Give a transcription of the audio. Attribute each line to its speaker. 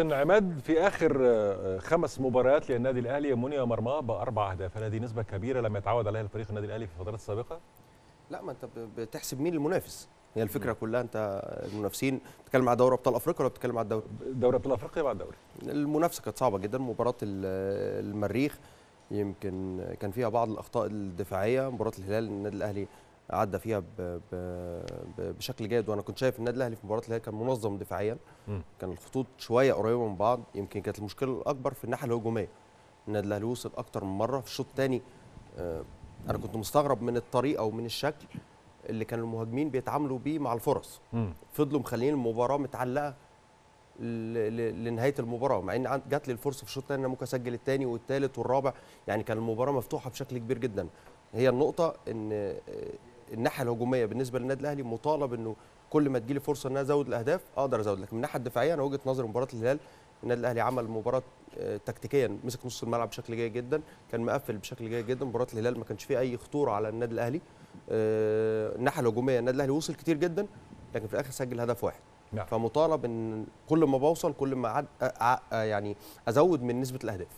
Speaker 1: كابتن عماد في آخر آه، خمس مباريات للنادي الأهلي مني مرماه بأربع أهداف. هل هذه نسبة كبيرة لم يتعود عليها الفريق النادي الأهلي في الفترات السابقه
Speaker 2: لا ما انت بتحسب مين المنافس. هي الفكرة كلها انت المنافسين بتتكلم على دوري أبطال أفريقيا ولا بتتكلم على الدوري؟
Speaker 1: دوري أبطال أفريقيا بعد الدوري.
Speaker 2: المنافسة كانت صعبة جدا مباراة ال- المريخ يمكن كان فيها بعض الأخطاء الدفاعية مباراة الهلال النادي الأهلي عدى فيها ب ب ب بشكل جيد. وأنا كنت شايف النادي الأهلي في مباراة الهلال كان منظم دفاعيا.
Speaker 1: مم.
Speaker 2: كان الخطوط شوية قريبة من بعض. يمكن كانت المشكلة الأكبر في الناحية الهجومية. النادي الأهلي وصل أكتر من مرة. في الشوط الثاني أنا كنت مستغرب من الطريقة ومن الشكل اللي كان المهاجمين بيتعاملوا بيه مع الفرص.
Speaker 1: مم.
Speaker 2: فضلوا مخلين المباراة متعلقة لنهاية المباراة. مع إن جات لي الفرصة في الشوط الثاني إن أنا ممكن أسجل الثاني والثالث والرابع. يعني كان المباراة مفتوحة بشكل كبير جدا. هي النقطة إن آه، الناحية الهجومية بالنسبة للنادي الأهلي مطالب إنه كل ما تجيلي فرصة إن أنا أزود الأهداف أقدر أزود لكن من الناحية الدفاعية أنا وجهة نظري مباراة الهلال النادي الأهلي عمل مباراة آه، تكتيكيا مسك نص الملعب بشكل جيد جدا كان مقفل بشكل جيد جدا. مباراة الهلال ما كانش فيه أي خطورة على النادي الأهلي. آه، الناحية الهجومية النادي الأهلي وصل كتير جدا لكن في الآخر سجل هدف واحد.
Speaker 1: نعم.
Speaker 2: فمطالب إن كل ما بوصل كل ما عد أ- أ- يعني أزود من نسبة الأهداف.